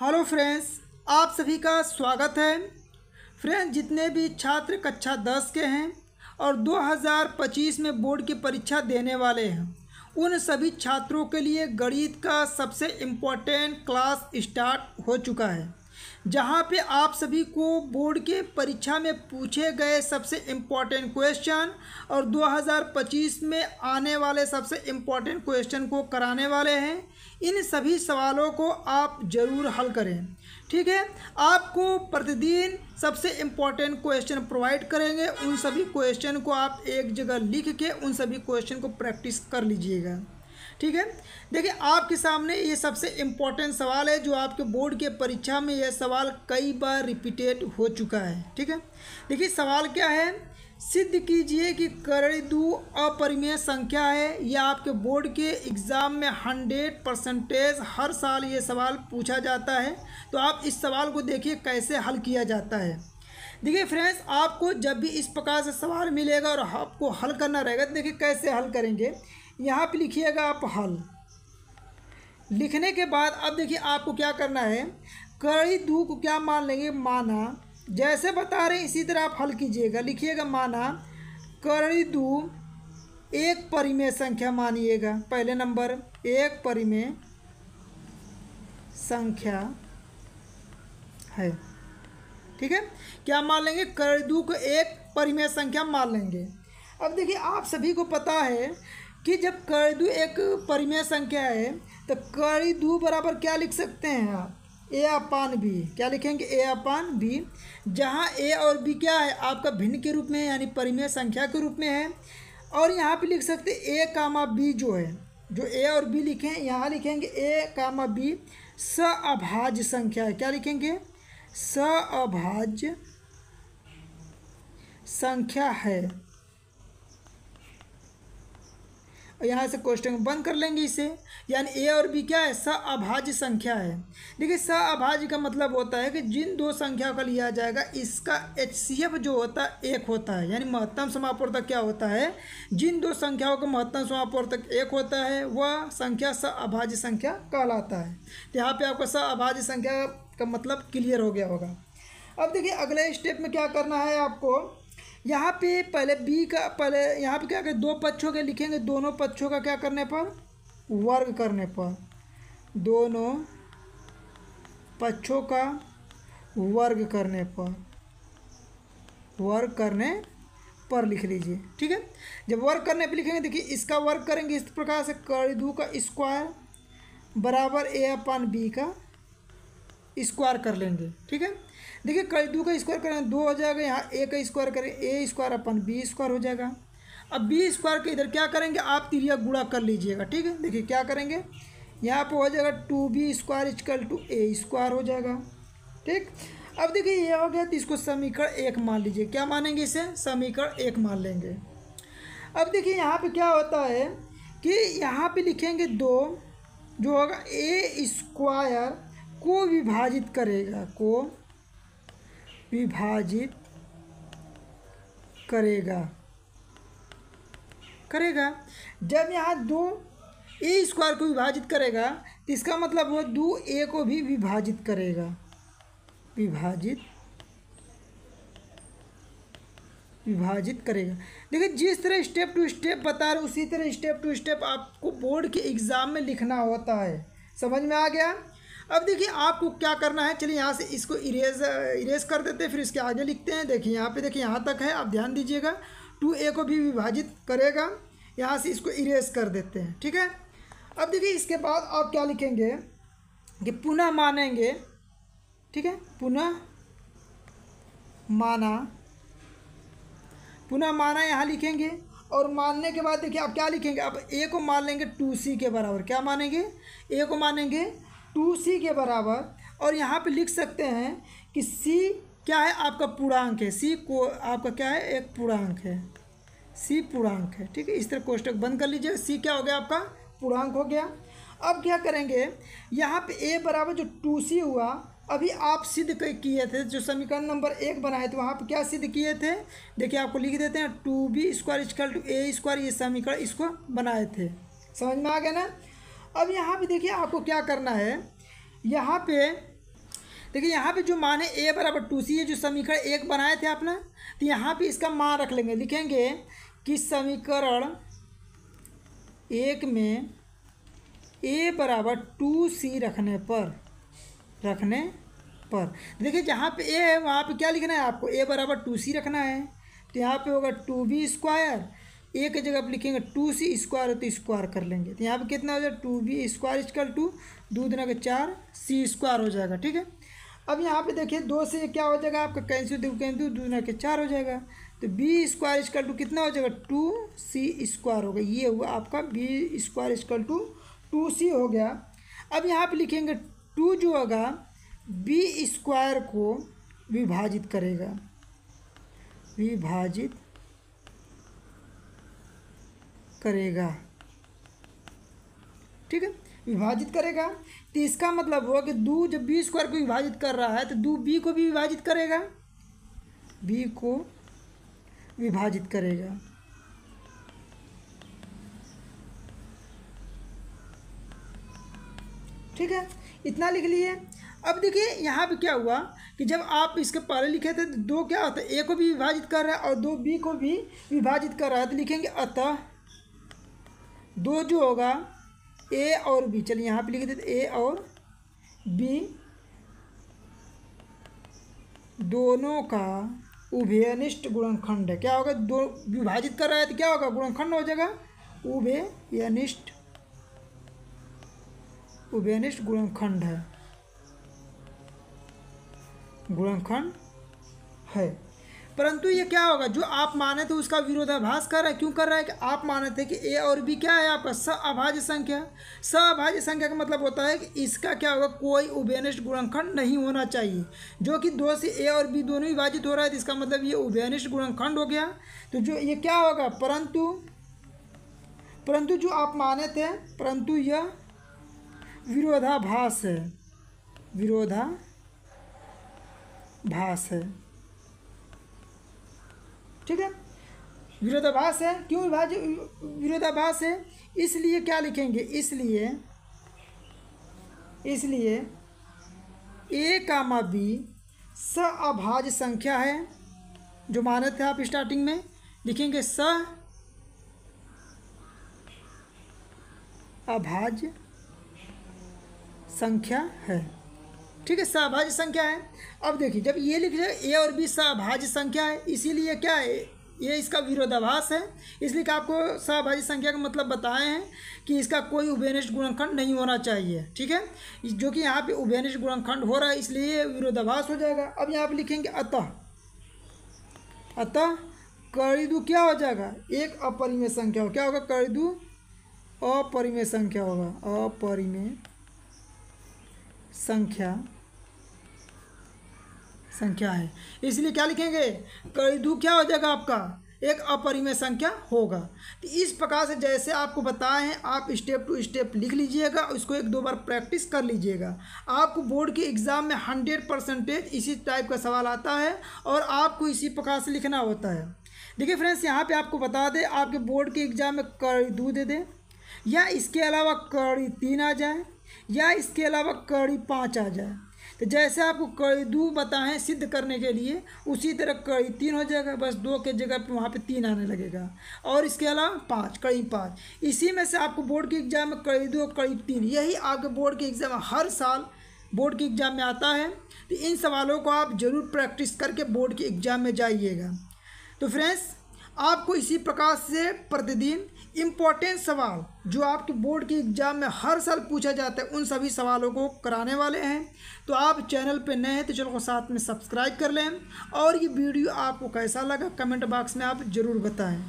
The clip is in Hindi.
हेलो फ्रेंड्स, आप सभी का स्वागत है। फ्रेंड्स, जितने भी छात्र कक्षा दस के हैं और 2025 में बोर्ड की परीक्षा देने वाले हैं, उन सभी छात्रों के लिए गणित का सबसे इम्पोर्टेंट क्लास स्टार्ट हो चुका है, जहाँ पे आप सभी को बोर्ड के परीक्षा में पूछे गए सबसे इम्पोर्टेंट क्वेश्चन और 2025 में आने वाले सबसे इम्पोर्टेंट क्वेश्चन को कराने वाले हैं। इन सभी सवालों को आप ज़रूर हल करें। ठीक है? आपको प्रतिदिन सबसे इंपॉर्टेंट क्वेश्चन प्रोवाइड करेंगे। उन सभी क्वेश्चन को आप एक जगह लिख के उन सभी क्वेश्चन को प्रैक्टिस कर लीजिएगा। ठीक है? देखिए, आपके सामने ये सबसे इंपॉर्टेंट सवाल है जो आपके बोर्ड के परीक्षा में यह सवाल कई बार रिपीटेड हो चुका है। ठीक है? देखिए, सवाल क्या है? सिद्ध कीजिए कि करीदू अपरिमेय संख्या है। यह आपके बोर्ड के एग्ज़ाम में हंड्रेड परसेंटेज हर साल ये सवाल पूछा जाता है। तो आप इस सवाल को देखिए, कैसे हल किया जाता है। देखिए फ्रेंड्स, आपको जब भी इस प्रकार से सवाल मिलेगा और आपको हल करना रहेगा तो देखिए कैसे हल करेंगे। यहाँ पे लिखिएगा आप हल। लिखने के बाद अब देखिए आपको क्या करना है। कड़ी दू को क्या मान लेंगे? माना जैसे बता रहे इसी तरह आप हल कीजिएगा। लिखिएगा माना कड़ी दू, एक परिमेय संख्या मानिएगा। पहले नंबर, एक परिमेय संख्या है। ठीक है? क्या मान लेंगे? करदू को एक परिमेय संख्या मान लेंगे। अब देखिए, आप सभी को पता है कि जब करदू एक परिमेय संख्या है तो करदू बराबर क्या लिख सकते हैं आप? A upon B. क्या लिखेंगे? A upon B. जहाँ ए और बी क्या है? आपका भिन्न के रूप में यानी परिमेय संख्या के रूप में है। और यहाँ पे लिख सकते ए कामा बी जो है, जो ए और बी लिखें, यहाँ लिखेंगे ए कामा बी स अभाज्य संख्या है। क्या लिखेंगे? स अभाज्य संख्या है और यहाँ से क्वेश्चन बंद कर लेंगे इसे। यानी ए और बी क्या है? स अभाज्य संख्या है। देखिए स अभाज्य का मतलब होता है कि जिन दो संख्याओं का लिया जाएगा, इसका एच सी एफ़ जो होता है, एक होता है। यानी महत्तम समापवर्तक क्या होता है? जिन दो संख्याओं का महत्तम समापवर्तक एक होता है, वह संख्या स अभाज्य संख्या कहलाता है। तो यहाँ पर आपका स अभाज्य संख्या का मतलब क्लियर हो गया होगा। अब देखिए, अगले स्टेप में क्या करना है आपको? यहाँ पे पहले बी का, पहले यहाँ पे क्या करें? दो पक्षों के लिखेंगे, दोनों पक्षों का क्या करने पर? वर्ग करने पर। दोनों पक्षों का वर्ग करने पर। वर्ग करने पर लिख लीजिए, ठीक है? जब वर्ग करने पर लिखेंगे, देखिए, इसका वर्ग करेंगे इस प्रकार से कर दू का स्क्वायर बराबर ए अपन बी का स्क्वायर कर लेंगे, ठीक है? देखिए कई दो का स्क्वायर करें, दो हो जाएगा, यहाँ ए का स्क्वायर करें, A square upon B square हो जाएगा। अब बी स्क्वायर के इधर क्या करेंगे, आप तिरिया गुड़ा कर लीजिएगा, ठीक है? देखिए, क्या करेंगे? यहाँ पर हो जाएगा two B square equal two A square हो जाएगा, ठीक? अब देखिए, ये हो गया तो इसको समीकरण एक मान लीजिए। क्या मानेंगे इसे? समीकरण एक मान लेंगे। अब देखिए, यहाँ पे क्या होता है कि यहाँ पे लिखेंगे दो, जो होगा ए स्क्वायर को विभाजित करेगा, को विभाजित करेगा। करेगा? जब यहाँ दो ए स्क्वायर को विभाजित करेगा तो इसका मतलब वो दो ए को भी विभाजित करेगा। विभाजित विभाजित करेगा। देखिए, जिस तरह स्टेप टू स्टेप बता रहे उसी तरह स्टेप टू स्टेप आपको बोर्ड के एग्ज़ाम में लिखना होता है। समझ में आ गया? अब देखिए, आपको क्या करना है? चलिए यहाँ से इसको इरेज इरेज कर देते हैं, फिर इसके आगे लिखते हैं। देखिए, यहाँ पे देखिए, यहाँ तक है, आप ध्यान दीजिएगा। टू ए को भी विभाजित करेगा, यहाँ से इसको इरेज कर देते हैं, ठीक है? अब देखिए, इसके बाद आप क्या लिखेंगे? कि पुनः मानेंगे, ठीक है? पुनः माना पुनः माना यहाँ लिखेंगे, और मानने के बाद देखिए, आप क्या लिखेंगे? आप ए को मान लेंगे टू सी के बराबर। क्या मानेंगे? ए को मानेंगे टू सी के बराबर, और यहाँ पे लिख सकते हैं कि सी क्या है? आपका पूर्णांक है। सी को, आपका क्या है? एक पूर्णांक है। सी पूर्णांक है, ठीक है? इस तरह कोष्टक बंद कर लीजिए। सी क्या हो गया आपका? पूर्णांक हो गया। अब क्या करेंगे? यहाँ पे ए बराबर जो टू सी हुआ, अभी आप सिद्ध किए थे, जो समीकरण नंबर एक बनाए थे, वहाँ पर क्या सिद्ध किए थे? देखिए, आपको लिख देते हैं, two B square equal two A square, ये समीकरण इसको बनाए थे। समझ में आ गया ना? अब यहाँ पे देखिए आपको क्या करना है। यहाँ पे देखिए यहाँ पे जो मान है ए बराबर टू सी है, जो समीकरण एक बनाए थे आपने तो यहाँ पे इसका मान रख लेंगे। लिखेंगे कि समीकरण एक में ए बराबर टू सी रखने पर रखने पर। देखिए जहाँ पे ए है, वहाँ पे क्या लिखना है आपको? ए बराबर टू सी रखना है। तो यहाँ पे होगा टू बी स्क्वायर ए की जगह पे लिखेंगे टू सी स्क्वायर तो स्क्वायर कर लेंगे। तो यहाँ पर कितना हो जाएगा two B square equal two, दो दिन के चार, सी स्क्वायर हो जाएगा, ठीक है? अब यहाँ पे देखिए, दो से क्या हो जाएगा? आपका कैंसिल दो कैंसिल, दो दिन के चार हो जाएगा। तो बी स्क्वायर इजकल टू कितना हो जाएगा? टू सी स्क्वायर होगा ये हुआ आपका B square equal to two C हो गया। अब यहाँ पर लिखेंगे टू जो होगा, बी स्क्वायर को विभाजित करेगा। विभाजित करेगा। ठीक है? विभाजित करेगा। तो इसका मतलब हुआ कि दो जब बी स्क्वायर को विभाजित कर रहा है तो दो बी को भी विभाजित करेगा। बी को विभाजित करेगा। ठीक है? इतना लिख लिए। अब देखिए, यहाँ पे क्या हुआ कि जब आप इसके पहले लिखे थे तो दो क्या होता है? ए को भी विभाजित कर रहा है और दो बी को भी विभाजित कर रहा है। तो लिखेंगे अतः दो जो होगा ए और बी चलिए यहाँ पे लिखे थे ए और बी दोनों का उभयनिष्ठ गुणनखंड है। क्या होगा? दो विभाजित कर रहा है तो क्या होगा? गुणनखंड हो जाएगा। उभयनिष्ठ उभयनिष्ठ गुणनखंड है। गुणनखंड है। परंतु ये क्या होगा? जो आप माने थे उसका विरोधाभास कर रहा है। क्यों कर रहा है कि आप माने थे कि ए और बी क्या है आपका स अभाज्य संख्या। स अभाज्य संख्या का मतलब होता है कि इसका क्या होगा? कोई उभयनिष्ठ गुणनखंड नहीं होना चाहिए। जो कि दो से ए और बी दोनों विभाजित हो रहा है तो इसका मतलब ये उभयनिष्ठ गुणनखंड हो गया। तो जो ये क्या होगा? परंतु परंतु जो आप माने थे, परंतु यह विरोधाभास है। विरोधाभास है। ठीक है? विरोधाभास है। क्यों विभाज्य विरोधाभास है? इसलिए क्या लिखेंगे? इसलिए इसलिए ए कामा बी स अभाज्य संख्या है, जो माने थे आप स्टार्टिंग में। लिखेंगे स अभाज्य संख्या है। ठीक है, सहभाज्य संख्या है। अब देखिए, जब ये लिख जाए ए और बी सहभाज्य संख्या है, इसीलिए क्या है, ये इसका विरोधाभास है। इसलिए कि आपको सहभाज्य संख्या का मतलब बताए हैं कि इसका कोई उभयनिष्ठ गुणनखंड नहीं होना चाहिए, ठीक है? जो कि यहाँ पे उभयनिष्ठ गुणनखंड हो रहा है, इसलिए विरोधाभास हो जाएगा। अब यहाँ पे लिखेंगे अतः। अतः कड़िदु क्या हो जाएगा? एक अपरिमेय संख्या हो। क्या होगा? कड़िदु अपरिमेय संख्या होगा। अपरिमेय संख्या संख्या है। इसलिए क्या लिखेंगे? कड़िधु क्या हो जाएगा आपका? एक अपरिमेय संख्या होगा। तो इस प्रकार से जैसे आपको बताए हैं, आप स्टेप टू स्टेप लिख लीजिएगा उसको एक दो बार प्रैक्टिस कर लीजिएगा। आपको बोर्ड के एग्ज़ाम में हंड्रेड परसेंटेज इसी टाइप का सवाल आता है और आपको इसी प्रकार से लिखना होता है। देखिए फ्रेंड्स यहाँ पे आपको बता दें, आपके बोर्ड के एग्ज़ाम में कड़ी दो दे दें या इसके अलावा कड़ी तीन आ जाए। या इसके अलावा कड़ी पाँच आ जाए। तो जैसे आपको कड़ी दो बताएँ सिद्ध करने के लिए, उसी तरह कड़ी तीन हो जाएगा, बस दो के जगह पे वहाँ पे तीन आने लगेगा। और इसके अलावा पाँच, कड़ी पाँच। इसी में से आपको बोर्ड के एग्ज़ाम में कड़ी दो, कड़ी तीन, यही आगे बोर्ड के एग्ज़ाम हर साल बोर्ड के एग्ज़ाम में आता है। तो इन सवालों को आप ज़रूर प्रैक्टिस करके बोर्ड के एग्ज़ाम में जाइएगा। तो फ्रेंड्स आपको इसी प्रकार से प्रतिदिन इम्पोर्टेंट सवाल, जो आपके बोर्ड के एग्ज़ाम में हर साल पूछा जाता है, उन सभी सवालों को कराने वाले हैं। तो आप चैनल पर नए हैं तो चलो साथ में सब्सक्राइब कर लें और ये वीडियो आपको कैसा लगा कमेंट बॉक्स में आप ज़रूर बताएँ।